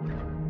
you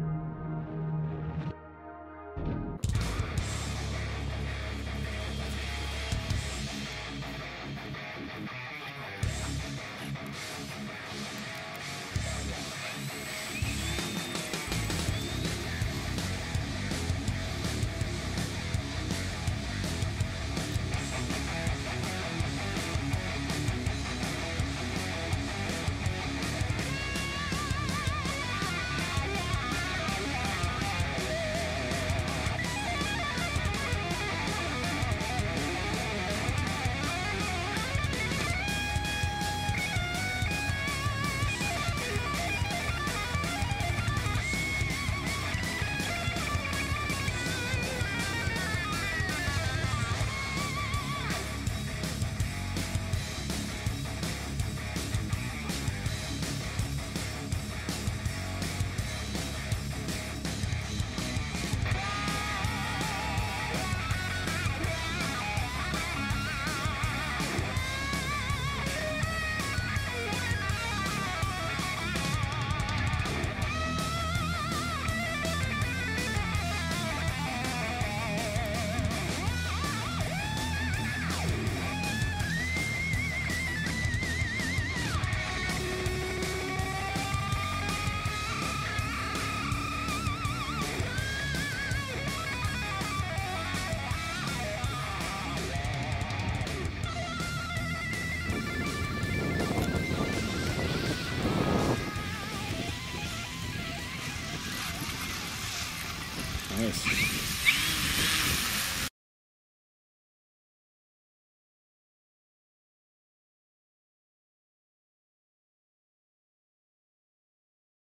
Nice.